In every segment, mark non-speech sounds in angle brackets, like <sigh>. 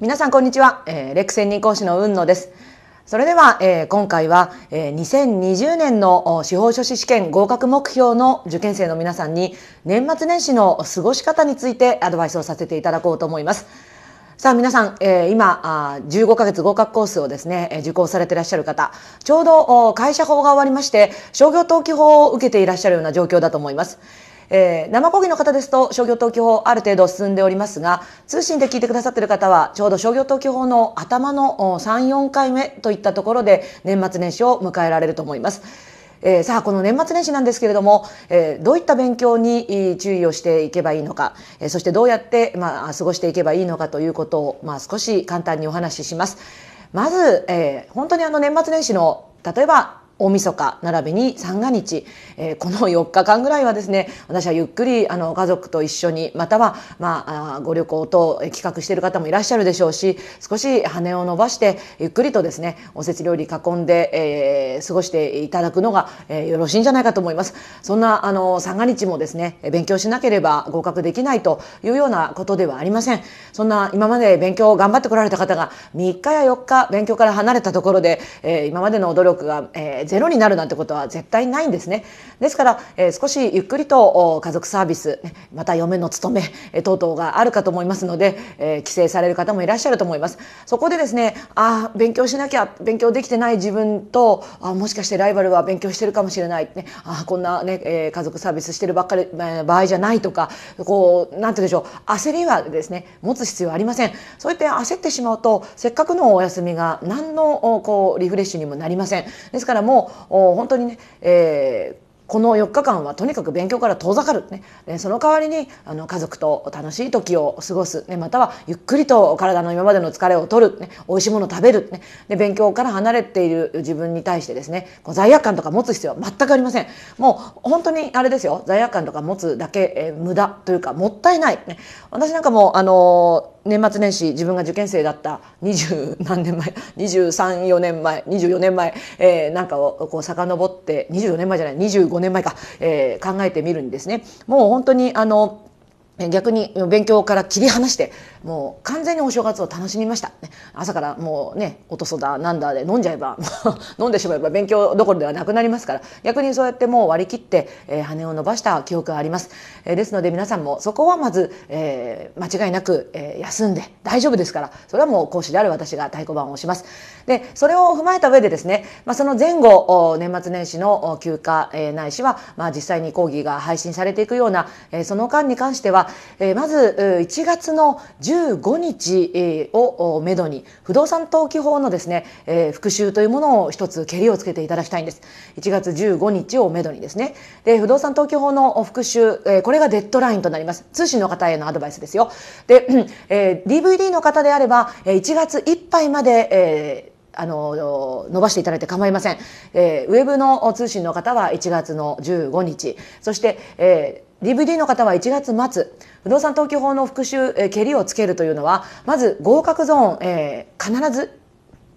皆さんこんにちは、えー、レック専任講師の雲野です。それでは、えー、今回は、えー、2020年の司法書士試験合格目標の受験生の皆さんに年末年始の過ごし方についてアドバイスをさせていただこうと思います。さあ皆さん、えー、今あ15ヶ月合格コースをですね、受講されていらっしゃる方ちょうど会社法が終わりまして商業登記法を受けていらっしゃるような状況だと思います。えー、生講義の方ですと商業登記法ある程度進んでおりますが通信で聞いてくださっている方はちょうど商業登記法の頭の34回目といったところで年末年始を迎えられると思います。えー、さあこの年末年始なんですけれども、えー、どういった勉強に注意をしていけばいいのか、えー、そしてどうやって、まあ、過ごしていけばいいのかということを、まあ、少し簡単にお話しします。まず、えー、本当にあの年末年始の例えば大晦日並びに三が日、えー、この4日間ぐらいはですね私はゆっくりあの家族と一緒にまたは、まあ、ご旅行と企画している方もいらっしゃるでしょうし少し羽を伸ばしてゆっくりとですねおせち料理囲んで、えー、過ごしていただくのが、えー、よろしいんじゃないかと思います。そんなあの三が日もですね勉強しなければ合格できないというようなことではありません。そんな今まで勉強を頑張ってこられた方が3日や4日勉強から離れたところで、えー、今までの努力が、えー、ゼロになるなんてことは絶対ないんですね。ですから、えー、少しゆっくりと家族サービス、また嫁の務め、え等々があるかと思いますので、えー、帰省される方もいらっしゃると思います。そこでですね、ああ、勉強しなきゃ、勉強できてない自分と、あもしかしてライバルは勉強してるかもしれない。ね、あこんなね、えー、家族サービスしてるばっかり、え場合じゃないとか、こう、なんて言うでしょう、焦りはですね、持つ必要はありません。そうやって焦ってしまうと、せっかくのお休みが何のこうリフレッシュにもなりません。ですからもう、本当にね、えーこの4日間はとにかく勉強から遠ざかる、ね、その代わりにあの家族と楽しい時を過ごす、ね、またはゆっくりと体の今までの疲れを取る、ね、美味しいもの食べる、ね、で勉強から離れている自分に対してですねこう罪悪感とか持つ必要は全くありません。もう本当にあれですよ。罪悪感とか持つだけ、えー、無駄というかもったいない、ね、私なんかもあのー年末年始自分が受験生だった二十何年前二十三四年前二十四年前、えー、なんかをこう遡って二十四年前じゃない二十五年前か、えー、考えてみるんですね。もう本当にあの逆に勉強から切り離してもう完全にお正月を楽しみました、朝からもうねおとそだなんだで飲んじゃえば <laughs> 飲んでしまえば勉強どころではなくなりますから逆にそうやってもう割り切って、えー、羽を伸ばした記憶があります、えー、ですので皆さんもそこはまず、えー、間違いなく、えー、休んで大丈夫ですからそれはもう講師である私が太鼓判を押します。でそれを踏まえた上でですね、まあ、その前後年末年始の休暇、えー、ないしは、まあ、実際に講義が配信されていくような、えー、その間に関してはえー、まず1月の15日をめどに不動産登記法のですね、えー、復習というものを一つけりをつけていただきたいんです。1月15日をめどにですね。で、不動産登記法の復習、えー、これがデッドラインとなります。通信の方へのアドバイスですよ。で、えー、DVD の方であれば1月いっぱいまで、えーあの伸ばしていただいて構いません、えー、ウェブの通信の方は1月の15日そして、えー DVD の方は1月末不動産登記法の復習、えー、けりをつけるというのはまず合格ゾーン、えー、必ず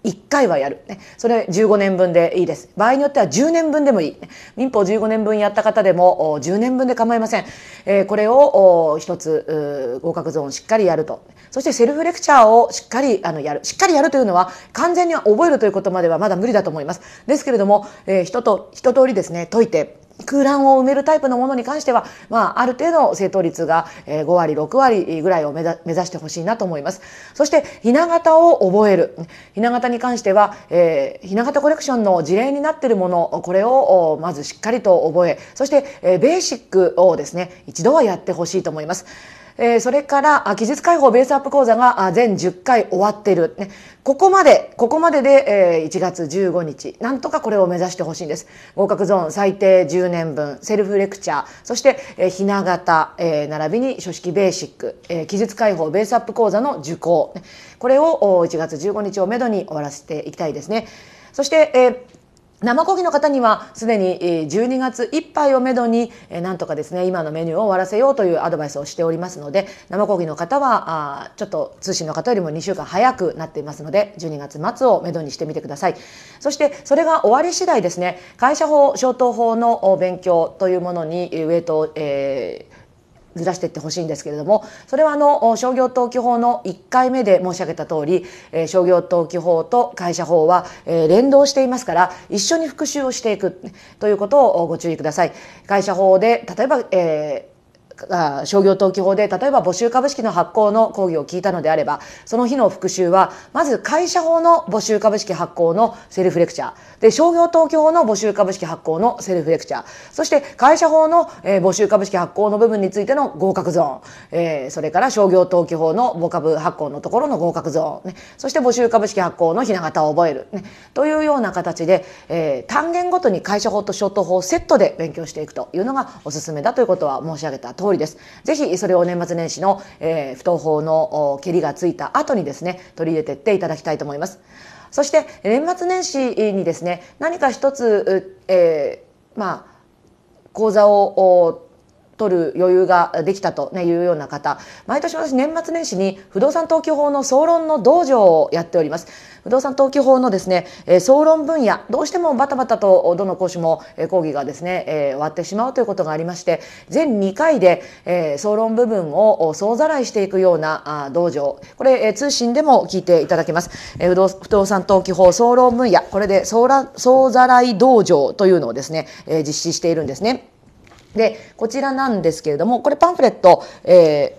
1回はやる。ね、それ15年分でいいです。場合によっては10年分でもいい。民法15年分やった方でも10年分で構いません。えー、これを一つ合格ゾーンしっかりやると。そしてセルフレクチャーをしっかりあのやる。しっかりやるというのは完全に覚えるということまではまだ無理だと思います。ですけれども、えー、人と一通りですね、解いて、空欄を埋めるタイプのものに関しては、まあ、ある程度正答率が5割、6割ぐらいを目指してほしいなと思います。そして、ひな型を覚える。ひな型に関しては、えー、ひな型コレクションの事例になっているもの、これをまずしっかりと覚え、そして、えー、ベーシックをですね、一度はやってほしいと思います。えー、それから期日解放ベースアップ講座が全10回終わってる、ね、ここまでここまでで、えー、1月15日。なんとかこれを目指してほしいんです。合格ゾーン最低10年分セルフレクチャー。そして、えー、ひな形、えー、並びに書式ベーシック、えー、期日解放ベースアップ講座の受講。ね。これを1月15日をめどに終わらせていきたいですね。そして、えー生講義の方にはすでに12月いっぱいをめどになんとかですね今のメニューを終わらせようというアドバイスをしておりますので生講義の方はちょっと通信の方よりも2週間早くなっていますので12月末をめどにしてみてください。そしてそれが終わり次第ですね会社法消灯法の勉強というものにウェイトを、えーずらしていってほしいんですけれどもそれはあの商業登記法の1回目で申し上げた通り、えー、商業登記法と会社法は、えー、連動していますから一緒に復習をしていくということをご注意ください。会社法で例えば、えー商業登記法で例えば募集株式の発行の講義を聞いたのであればその日の復習はまず会社法の募集株式発行のセルフレクチャー。で商業登記法の募集株式発行のセルフレクチャー。そして会社法の、えー、募集株式発行の部分についての合格ゾーン、えー、それから商業登記法の母株発行のところの合格ゾーン、ね、そして募集株式発行のひな形を覚える、ね、というような形で、えー、単元ごとに会社法と商東法をセットで勉強していくというのがおすすめだということは申し上げたと通りです。ぜひそれを年末年始の、えー、不当法の蹴りがついた後にですね、取り入れていっていただきたいと思います。そして年末年始にですね、何か一つ、えー、まあ、講座を取る余裕ができたと、ね、いうような方毎年私年末年始に不動産登記法の総論の道場をやっております。不動産登記法のですね、え総論分野どうしてもバタバタとどの講師も、え講義がですね、え終わってしまうということがありまして全2回で、え総論部分を総ざらいしていくようなあ道場。これ、え通信でも聞いていただけます、え不動不動産登記法総論分野これで総総ざらい道場というのをですね、え実施しているんですね。で、こちらなんですけれども、これパンフレット、え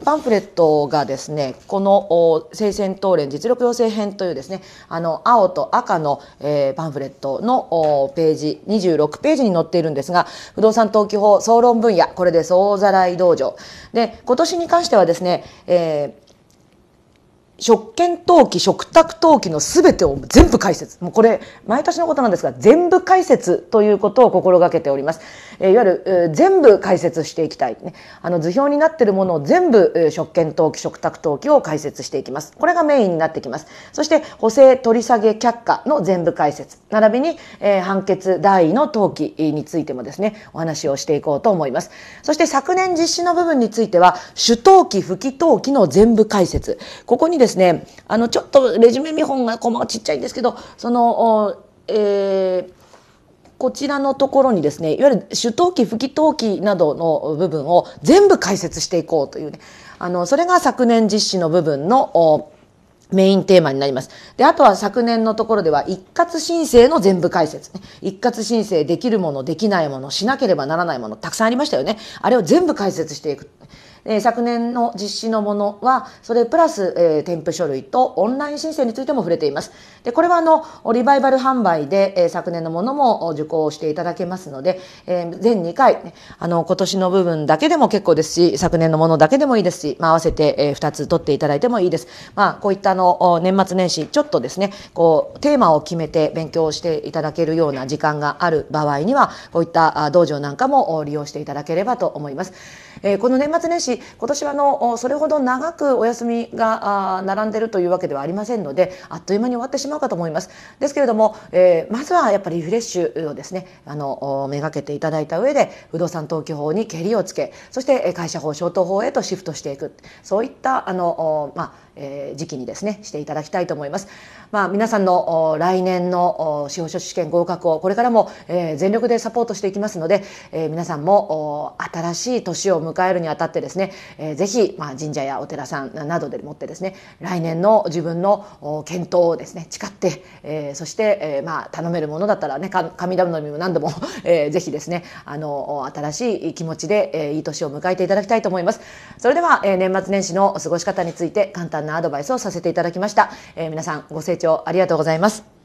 ー、パンフレットがですね、この聖戦東連実力要請編というですね、あの、青と赤の、えー、パンフレットのページ、26ページに載っているんですが、不動産登記法総論分野、これで総ざらい道場。で、今年に関してはですね、えー食券登記、食卓登記のすべてを全部解説。もうこれ、毎年のことなんですが、全部解説ということを心がけております。えー、いわゆる、えー、全部解説していきたい、ね。あの、図表になっているものを全部、えー、食券登記、食卓登記を解説していきます。これがメインになってきます。そして、補正取り下げ却下の全部解説。並びに、えー、判決代位の登記についてもですね、お話をしていこうと思います。そして、昨年実施の部分については、主登記、不記登記の全部解説。ここにですねですねあのちょっとレジュメ見本がコマがちっちゃいんですけどその、えー、こちらのところにですねいわゆる主登記不記登記などの部分を全部解説していこうというねあのそれが昨年実施の部分のメインテーマになります。で、あとは昨年のところでは一括申請の全部解説、ね。一括申請できるもの、できないもの、しなければならないもの、たくさんありましたよね。あれを全部解説していく。えー、昨年の実施のものは、それプラス、えー、添付書類とオンライン申請についても触れています。で、これはあの、リバイバル販売で、えー、昨年のものも受講していただけますので、えー、全2回、あの、今年の部分だけでも結構ですし、昨年のものだけでもいいですし、まあ、合わせて、えー、2つ取っていただいてもいいです。まあ、こういったあの、年末年始、ちょっとですね、こう、テーマを決めて勉強していただけるような時間がある場合には、こういった道場なんかも利用していただければと思います。えー、この年末年始、今年はあのそれほど長くお休みが並んでるというわけではありませんのであっという間に終わってしまうかと思います。ですけれども、えー、まずはやっぱりリフレッシュをですねあのめがけていただいた上で不動産登記法にけりをつけそして会社法消灯法へとシフトしていく。そういったあの、まあえー、時期にですねしていただきたいと思います。まあ、皆さんの来年の司法書士試験合格をこれからも、えー、全力でサポートしていきますので、えー、皆さんも新しい年を迎えるにあたってですね、えー、ぜひ、まあ、神社やお寺さんなどでもってですね来年の自分の検討をですね誓って、えー、そして、えー、まあ頼めるものだったらね神頼みも何度も、<laughs> えー、ぜひですねあの新しい気持ちで、えー、いい年を迎えていただきたいと思います。それでは、えー、年末年始の過ごし方について簡単なアドバイスをさせていただきました。えー、皆さんご清聴ありがとうございます。